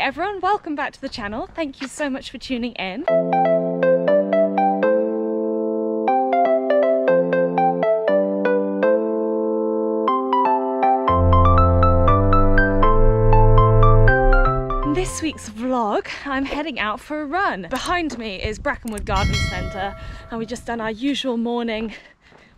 Everyone, welcome back to the channel. Thank you so much for tuning in. In this week's vlog, I'm heading out for a run. Behind me is Brackenwood Garden Centre and we've just done our usual morning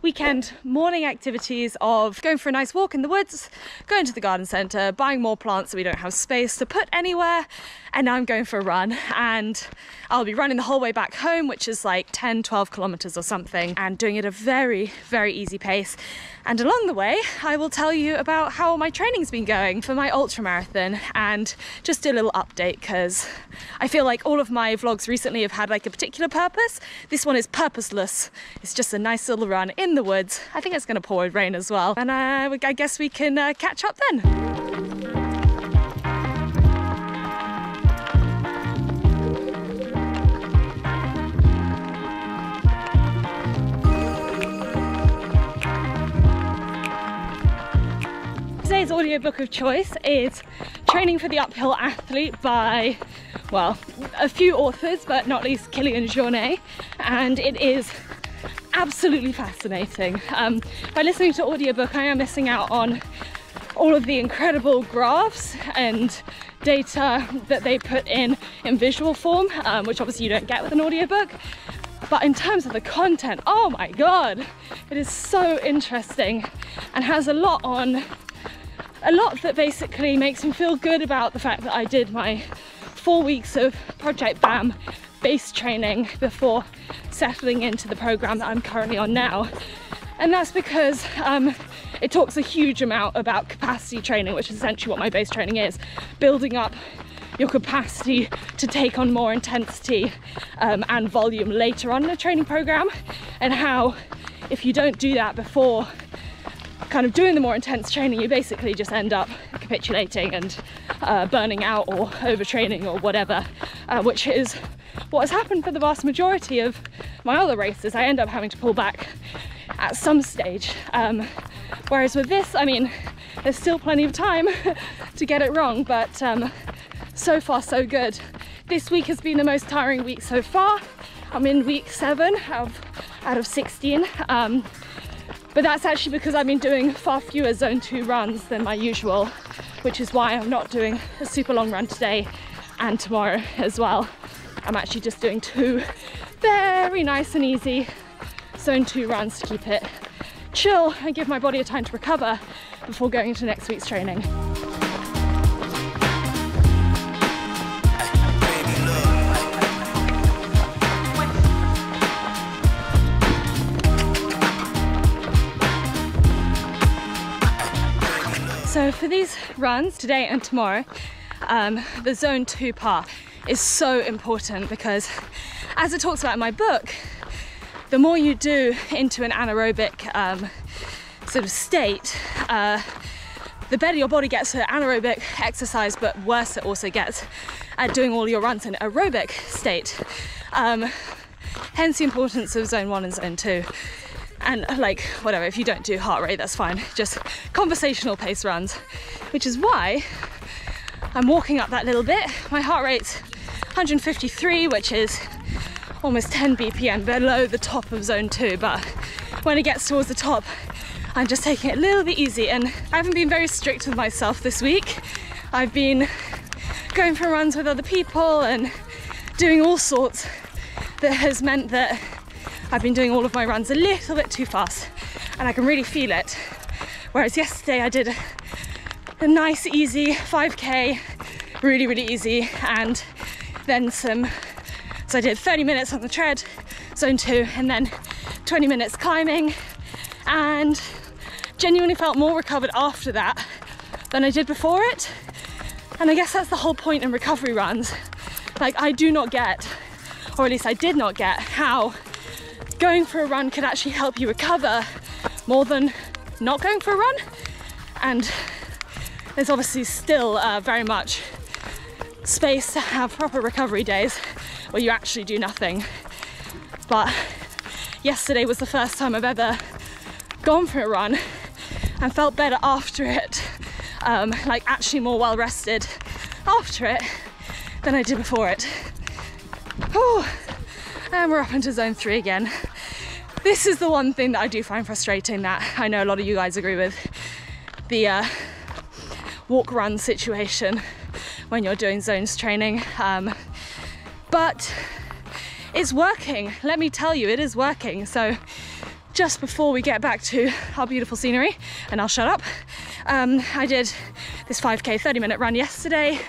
weekend morning activities of going for a nice walk in the woods, going to the garden centre, buying more plants so we don't have space to put anywhere, and now I'm going for a run and I'll be running the whole way back home, which is like 10, 12 kilometers or something, and doing it at a very, very easy pace. And along the way, I will tell you about how my training's been going for my ultra marathon and just do a little update because I feel like all of my vlogs recently have had like a particular purpose. This one is purposeless. It's just a nice little run in the woods. I think it's going to pour with rain as well. And uh, I guess we can uh, catch up then. Today's audiobook of choice is Training for the Uphill Athlete by, well, a few authors, but not least Kilian Jornet. And it is absolutely fascinating. Um, by listening to audiobook, I am missing out on all of the incredible graphs and data that they put in in visual form, um, which obviously you don't get with an audiobook. But in terms of the content, oh my god, it is so interesting and has a lot on a lot that basically makes me feel good about the fact that I did my four weeks of Project BAM base training before settling into the program that I'm currently on now. And that's because um, it talks a huge amount about capacity training, which is essentially what my base training is building up your capacity to take on more intensity um, and volume later on in a training program, and how if you don't do that before kind of doing the more intense training, you basically just end up capitulating and uh, burning out or overtraining or whatever, uh, which is what has happened for the vast majority of my other races. I end up having to pull back at some stage. Um, whereas with this, I mean, there's still plenty of time to get it wrong, but um, so far so good. This week has been the most tiring week so far. I'm in week seven out of, out of 16. Um, but that's actually because I've been doing far fewer zone two runs than my usual, which is why I'm not doing a super long run today and tomorrow as well. I'm actually just doing two very nice and easy zone two runs to keep it chill and give my body a time to recover before going into next week's training. So for these runs today and tomorrow, um, the zone two part is so important because as it talks about in my book, the more you do into an anaerobic um, sort of state, uh, the better your body gets at anaerobic exercise, but worse it also gets at doing all your runs in aerobic state. Um, hence the importance of zone one and zone two and like whatever if you don't do heart rate that's fine. Just conversational pace runs which is why i'm walking up that little bit. My heart rate's 153 which is almost 10 bpm below the top of zone 2 but when it gets towards the top i'm just taking it a little bit easy. And i haven't been very strict with myself this week. I've been going for runs with other people and doing all sorts that has meant that I've been doing all of my runs a little bit too fast and I can really feel it. Whereas yesterday I did a, nice, easy 5k, really, really easy, and then some. So I did 30 minutes on the tread, zone two, and then 20 minutes climbing, and genuinely felt more recovered after that than I did before it. And I guess that's the whole point in recovery runs. Like, I do not get, or at least I did not get, how going for a run can actually help you recover more than not going for a run. And there's obviously still uh, very much space to have proper recovery days where you actually do nothing. But yesterday was the first time I've ever gone for a run and felt better after it, um, like actually more well rested after it than I did before it. Oh, and we're up into zone three again. This is the one thing that I do find frustrating that I know a lot of you guys agree with. The uh, walk run situation when you're doing zones training. Um, but it's working. Let me tell you, it is working. So just before we get back to our beautiful scenery, and I'll shut up, um, I did this 5k 30 minute run yesterday,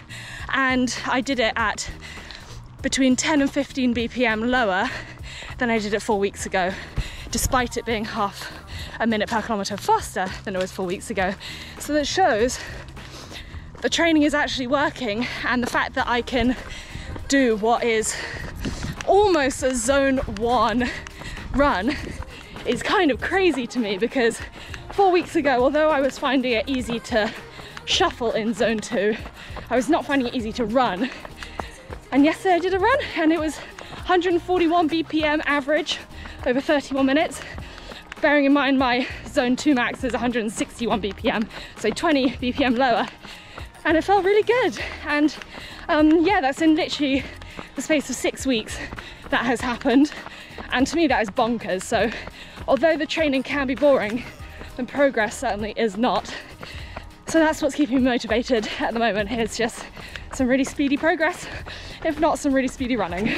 and I did it at between 10 and 15 BPM lower than I did it four weeks ago, despite it being half a minute per kilometre faster than it was four weeks ago. So that shows the training is actually working, and the fact that I can do what is almost a zone one run is kind of crazy to me because four weeks ago, although I was finding it easy to shuffle in zone two, I was not finding it easy to run. And yesterday I did a run and it was 141 BPM average over 31 minutes. Bearing in mind my zone two max is 161 BPM, so 20 BPM lower. And it felt really good. And um, yeah, that's in literally the space of six weeks that has happened. And to me, that is bonkers. So, although the training can be boring, the progress certainly is not. So that's what's keeping me motivated at the moment. It's just some really speedy progress, if not some really speedy running.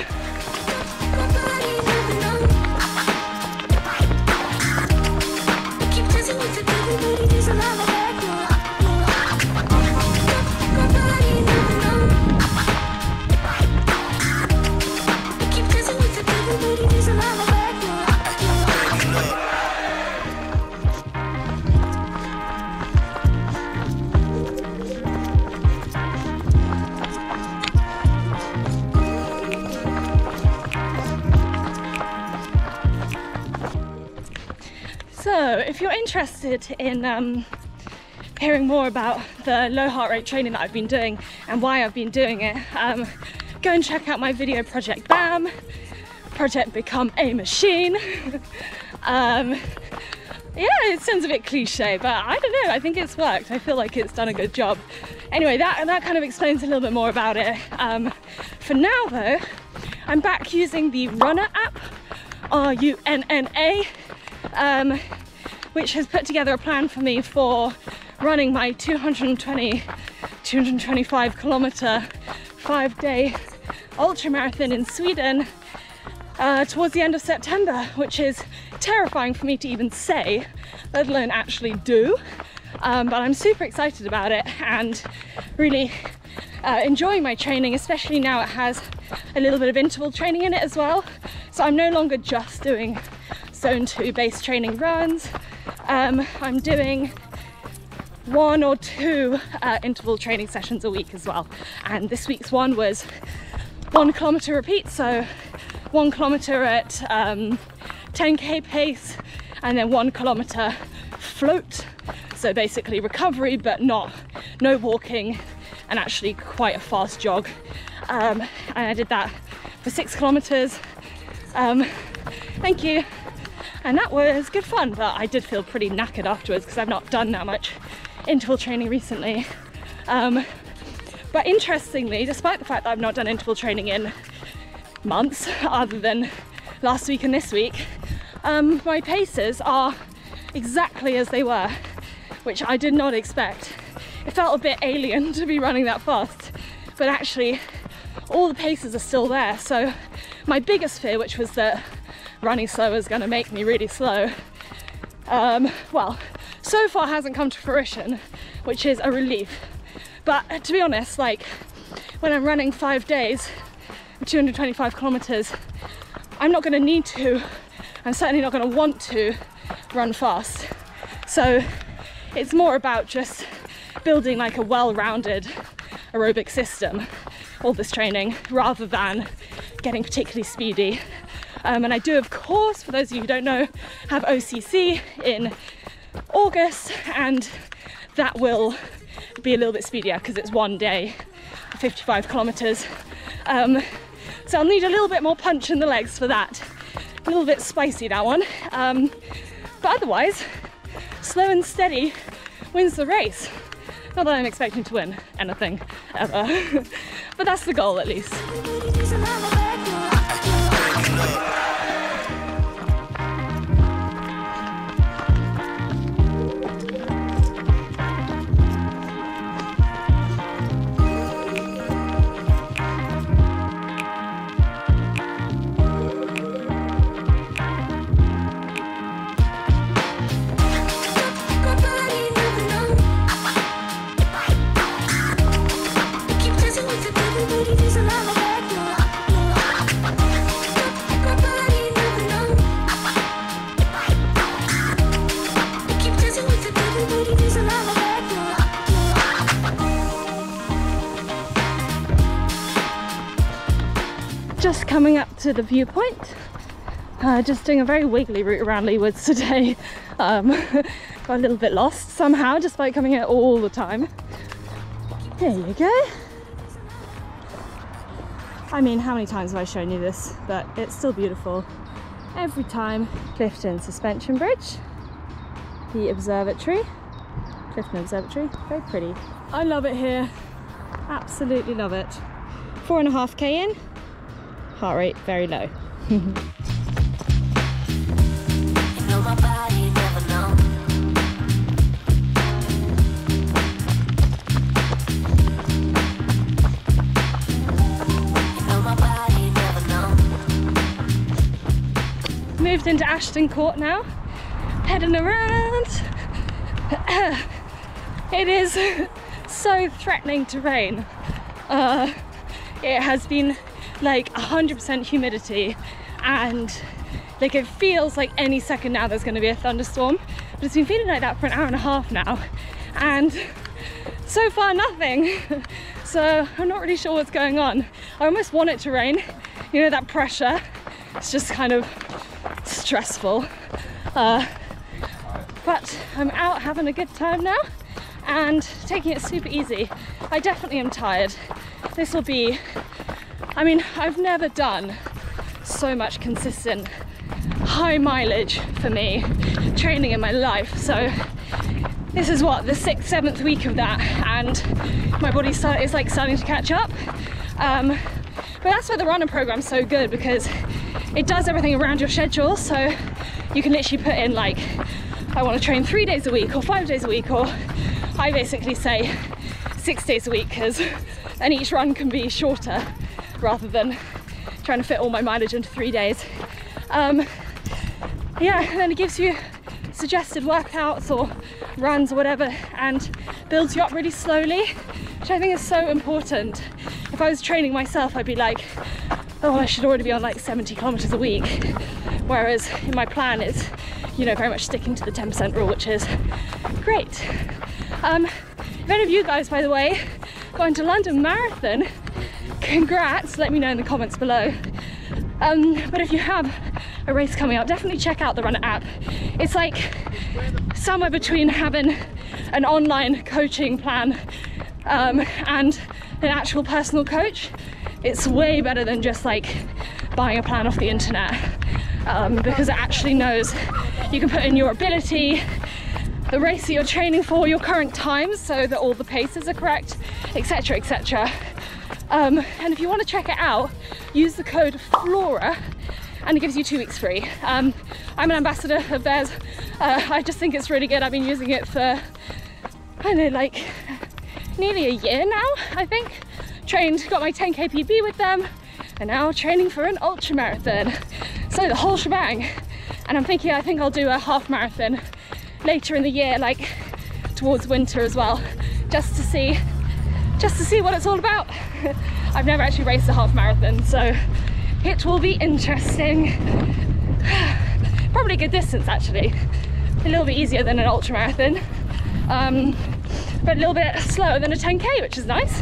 Interested in um, hearing more about the low heart rate training that I've been doing and why I've been doing it, um, go and check out my video Project BAM, Project Become a Machine. um, yeah, it sounds a bit cliche, but I don't know, I think it's worked. I feel like it's done a good job. Anyway, that, that kind of explains a little bit more about it. Um, for now, though, I'm back using the Runna app, R U N N A um, which has put together a plan for me for running my 220, 225 kilometer, five day ultra marathon in Sweden uh, towards the end of September, which is terrifying for me to even say, let alone actually do. Um, but I'm super excited about it and really uh, enjoying my training, especially now it has a little bit of interval training in it as well. So I'm no longer just doing zone two base training runs. Um, I'm doing one or two uh, interval training sessions a week as well. And this week's one was one kilometer repeat, so one kilometer at um, 10k pace, and then one kilometer float. So basically recovery, but not no walking, and actually quite a fast jog. Um, and I did that for six kilometers. Um, thank you and that was good fun but I did feel pretty knackered afterwards because I've not done that much interval training recently. Um, but interestingly despite the fact that I've not done interval training in months other than last week and this week um, my paces are exactly as they were which I did not expect. It felt a bit alien to be running that fast but actually all the paces are still there. So my biggest fear which was that running slow is going to make me really slow. Um, well, so far hasn't come to fruition, which is a relief. But to be honest, like when I'm running five days, 225 kilometers, I'm not going to need to, I'm certainly not going to want to run fast. So it's more about just building like a well-rounded aerobic system, all this training, rather than getting particularly speedy um, and I do, of course, for those of you who don't know, have OCC in August, and that will be a little bit speedier because it's one day, 55 kilometers. Um, so I'll need a little bit more punch in the legs for that. A little bit spicy, that one. Um, but otherwise, slow and steady wins the race. Not that I'm expecting to win anything ever. but that's the goal at least. Coming up to the viewpoint. Uh, just doing a very wiggly route around Leigh Woods today. Um, got a little bit lost somehow, despite coming here all the time. There you go. I mean, how many times have I shown you this? But it's still beautiful every time. Clifton Suspension Bridge, the observatory, Clifton Observatory, very pretty. I love it here, absolutely love it. Four and a half K in, heart rate very low. Moved into Ashton Court now, heading around. it is so threatening to rain. Uh, it has been like 100% humidity. And like it feels like any second now there's going to be a thunderstorm. But it's been feeling like that for an hour and a half now. And so far nothing. So I'm not really sure what's going on. I almost want it to rain. You know that pressure. It's just kind of stressful. Uh, but I'm out having a good time now and taking it super easy. I definitely am tired. This will be I mean I've never done so much consistent high mileage for me training in my life. So this is what the sixth seventh week of that. And my body start, is like starting to catch up. Um, but that's why the running program's so good because it does everything around your schedule. So you can literally put in like I want to train three days a week or five days a week or I basically say six days a week because then each run can be shorter rather than trying to fit all my mileage into three days. Um, yeah, and then it gives you suggested workouts or runs or whatever and builds you up really slowly, which I think is so important. If I was training myself, I'd be like, oh, I should already be on like 70 kilometers a week. Whereas in my plan, it's, you know, very much sticking to the 10% rule, which is great. Um, if any of you guys, by the way, going to London Marathon, congrats, let me know in the comments below. Um, but if you have a race coming up, definitely check out the Runna app. It's like somewhere between having an online coaching plan um, and an actual personal coach. It's way better than just like buying a plan off the internet um, because it actually knows you can put in your ability, the race that you're training for, your current times so that all the paces are correct, etc. etc. Um, and if you want to check it out, use the code FLORA and it gives you two weeks free. Um, I'm an ambassador of theirs. Uh, I just think it's really good. I've been using it for, I don't know, like nearly a year now, I think. Trained, got my 10k PB with them, and now training for an ultra marathon. So the whole shebang. And I'm thinking I think I'll do a half marathon later in the year, like towards winter as well, just to see just to see what it's all about. I've never actually raced a half marathon, so it will be interesting. Probably a good distance actually. A little bit easier than an ultra marathon, um, but a little bit slower than a 10k, which is nice.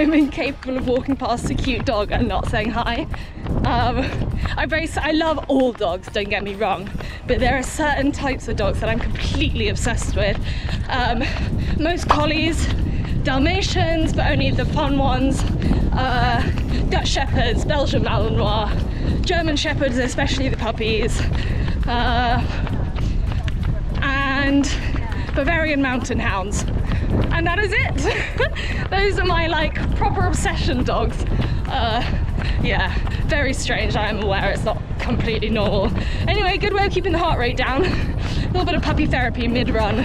Incapable of walking past a cute dog and not saying hi. Um, I very, I love all dogs, don't get me wrong, but there are certain types of dogs that I'm completely obsessed with. Um, most collies, Dalmatians, but only the fun ones, uh, Dutch Shepherds, Belgian Malinois, German Shepherds, especially the puppies, uh, and Bavarian Mountain Hounds. And that is it. Those are my like proper obsession dogs. Uh, yeah, very strange. I am aware it's not completely normal. Anyway, good way of keeping the heart rate down. A little bit of puppy therapy mid-run.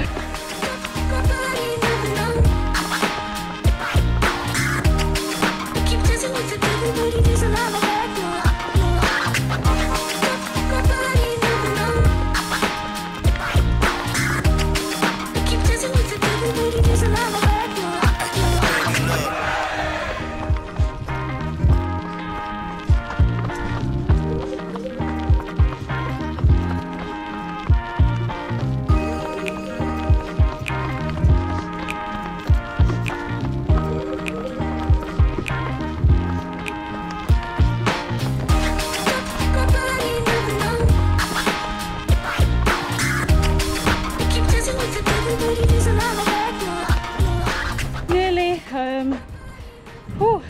Whew,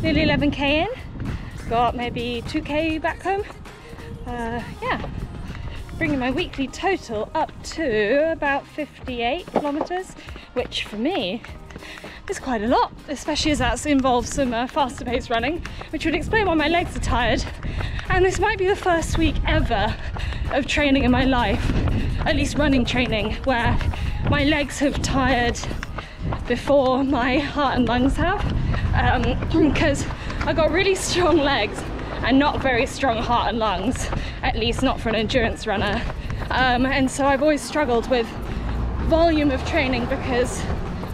nearly 11k in. Got maybe 2k back home. Uh, yeah. Bringing my weekly total up to about 58 kilometers which for me is quite a lot especially as that involves some uh, faster paced running which would explain why my legs are tired. And this might be the first week ever of training in my life at least running training where my legs have tired before my heart and lungs have because um, I got really strong legs and not very strong heart and lungs, at least not for an endurance runner. Um, and so I've always struggled with volume of training because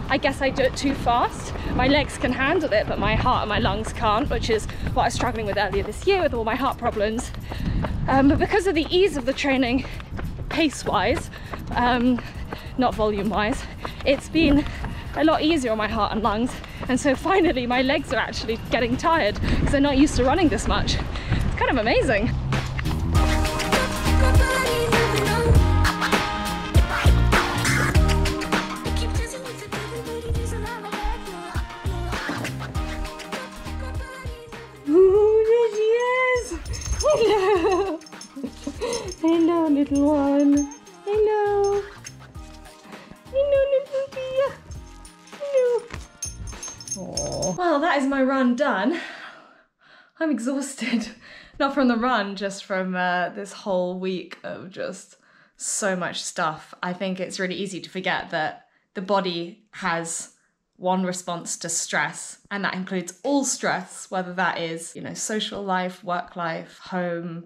I guess I do it too fast. My legs can handle it, but my heart and my lungs can't, which is what I was struggling with earlier this year with all my heart problems. Um, but because of the ease of the training, pace-wise, um, not volume-wise, it's been a lot easier on my heart and lungs. And so finally my legs are actually getting tired because they're not used to running this much. It's kind of amazing. Hello! Hello, little one. Aww. Well, that is my run done. I'm exhausted. Not from the run, just from uh, this whole week of just so much stuff. I think it's really easy to forget that the body has one response to stress, and that includes all stress, whether that is, you know, social life, work life, home,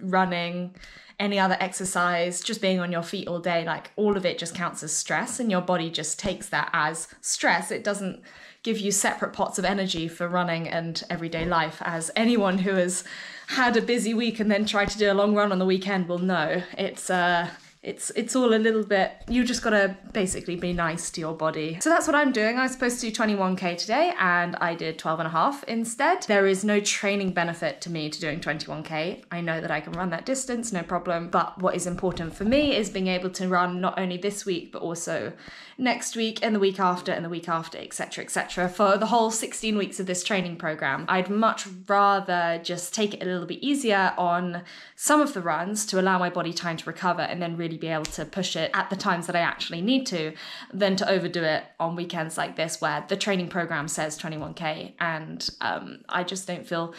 running, any other exercise, just being on your feet all day, like all of it just counts as stress, and your body just takes that as stress. It doesn't give you separate pots of energy for running and everyday life, as anyone who has had a busy week and then tried to do a long run on the weekend will know. It's uh it's it's all a little bit you just gotta basically be nice to your body. So that's what i'm doing. I was supposed to do 21k today and i did 12 and a half instead. There is no training benefit to me to doing 21k i know that i can run that distance no problem. But what is important for me is being able to run not only this week but also next week and the week after and the week after etc etc for the whole 16 weeks of this training program. I'd much rather just take it a little bit easier on some of the runs to allow my body time to recover and then really be able to push it at the times that I actually need to than to overdo it on weekends like this where the training program says 21k and um, I just don't feel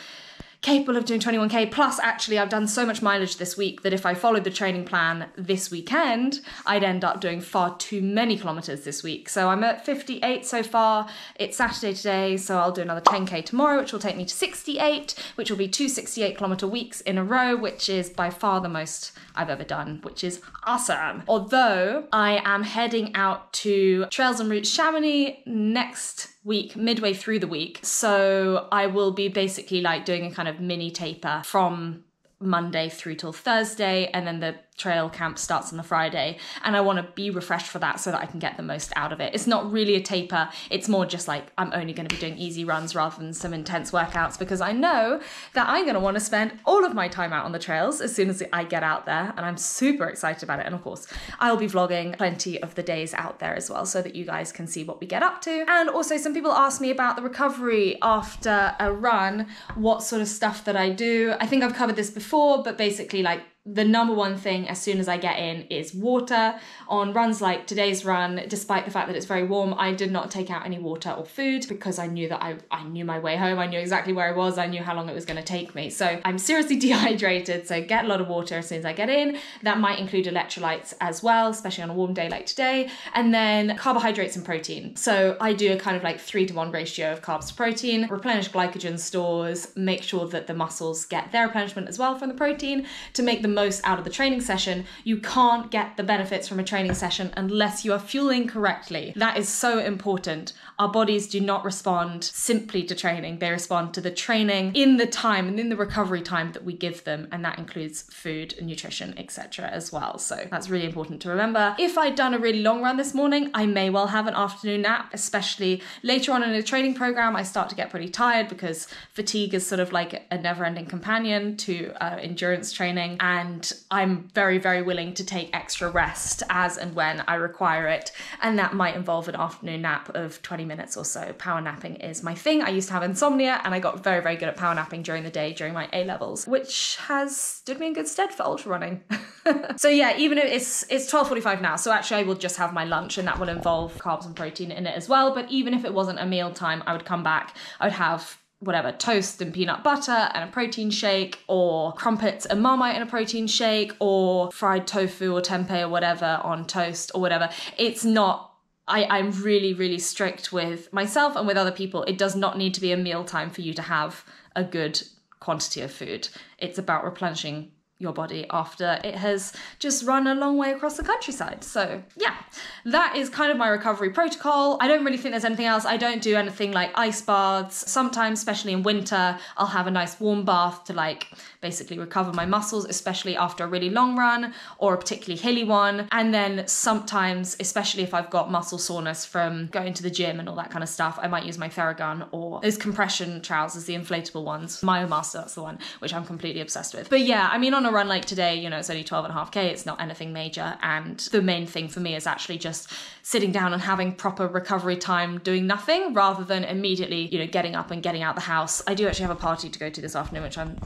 capable of doing 21k plus actually I've done so much mileage this week that if I followed the training plan this weekend I'd end up doing far too many kilometers this week. So I'm at 58 so far. It's Saturday today so I'll do another 10k tomorrow which will take me to 68 which will be two 68 kilometer weeks in a row which is by far the most I've ever done which is awesome. Although I am heading out to Trails and Routes Chamonix next week, midway through the week. So I will be basically like doing a kind of mini taper from Monday through till Thursday, and then the trail camp starts on the Friday and I want to be refreshed for that so that I can get the most out of it. It's not really a taper, it's more just like I'm only going to be doing easy runs rather than some intense workouts because I know that I'm going to want to spend all of my time out on the trails as soon as I get out there and I'm super excited about it. And of course, I'll be vlogging plenty of the days out there as well so that you guys can see what we get up to. And also, some people ask me about the recovery after a run, what sort of stuff that I do. I think I've covered this before, but basically, like the number one thing as soon as I get in is water. On runs like today's run, despite the fact that it's very warm, I did not take out any water or food because I knew that I, I knew my way home. I knew exactly where I was. I knew how long it was going to take me. So I'm seriously dehydrated. So get a lot of water as soon as I get in. That might include electrolytes as well, especially on a warm day like today. And then carbohydrates and protein. So I do a kind of like three to one ratio of carbs to protein, replenish glycogen stores, make sure that the muscles get their replenishment as well from the protein to make them most out of the training session, you can't get the benefits from a training session unless you are fueling correctly. That is so important. Our bodies do not respond simply to training, they respond to the training in the time and in the recovery time that we give them, and that includes food and nutrition, etc. as well. So that's really important to remember. If I'd done a really long run this morning, I may well have an afternoon nap, especially later on in a training program. I start to get pretty tired because fatigue is sort of like a never ending companion to uh, endurance training. And and I'm very, very willing to take extra rest as and when I require it. And that might involve an afternoon nap of 20 minutes or so. Power napping is my thing. I used to have insomnia and I got very, very good at power napping during the day during my A levels, which has stood me in good stead for ultra running. so yeah, even if it's it's 12:45 now, so actually I will just have my lunch and that will involve carbs and protein in it as well. But even if it wasn't a meal time, I would come back, I would have whatever toast and peanut butter and a protein shake or crumpets and marmite and a protein shake or fried tofu or tempeh or whatever on toast or whatever it's not I, I'm really, really strict with myself and with other people. It does not need to be a meal time for you to have a good quantity of food. It's about replenishing your body after it has just run a long way across the countryside. So, yeah, that is kind of my recovery protocol. I don't really think there's anything else. I don't do anything like ice baths. Sometimes, especially in winter, I'll have a nice warm bath to like basically recover my muscles, especially after a really long run or a particularly hilly one. And then sometimes, especially if I've got muscle soreness from going to the gym and all that kind of stuff, I might use my Theragun or those compression trousers, the inflatable ones. Myomaster, that's the one, which I'm completely obsessed with. But yeah, I mean, on a run like today, you know, it's only 12 and a half K, it's not anything major. And the main thing for me is actually just sitting down and having proper recovery time doing nothing rather than immediately, you know, getting up and getting out the house. I do actually have a party to go to this afternoon, which I'm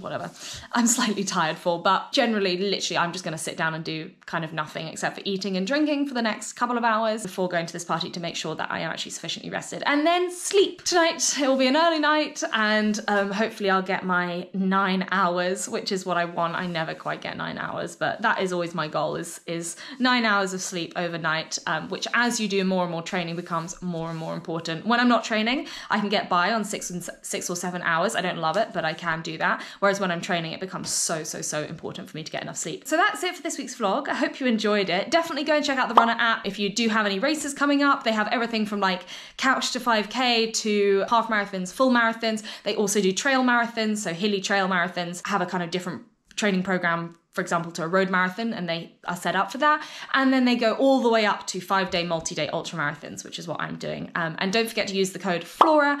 whatever I'm slightly tired for, but generally, literally, I'm just going to sit down and do kind of nothing except for eating and drinking for the next couple of hours before going to this party to make sure that I am actually sufficiently rested and then sleep. Tonight, it will be an early night, and um, hopefully, I'll get my nine hours, which is what I want. I never quite get nine hours, but that is always my goal is, is nine hours of sleep overnight, um, which as you do more and more training becomes more and more important. When I'm not training, I can get by on six and six or seven hours. I don't love it, but I can do that. Whereas when I'm training, it becomes so, so, so important for me to get enough sleep. So that's it for this week's vlog. I hope you enjoyed it. Definitely go and check out the Runna app if you do have any races coming up. They have everything from like couch to 5K to half marathons, full marathons. They also do trail marathons, so hilly trail marathons have a kind of different training program for example, to a road marathon, and they are set up for that. And then they go all the way up to five day, multi day ultra marathons, which is what I'm doing. Um, and don't forget to use the code FLORA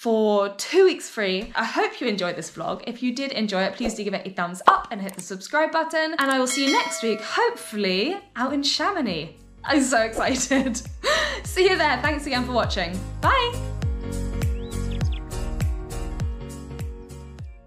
for two weeks free. I hope you enjoyed this vlog. If you did enjoy it, please do give it a thumbs up and hit the subscribe button. And I will see you next week, hopefully out in Chamonix. I'm so excited. see you there. Thanks again for watching. Bye.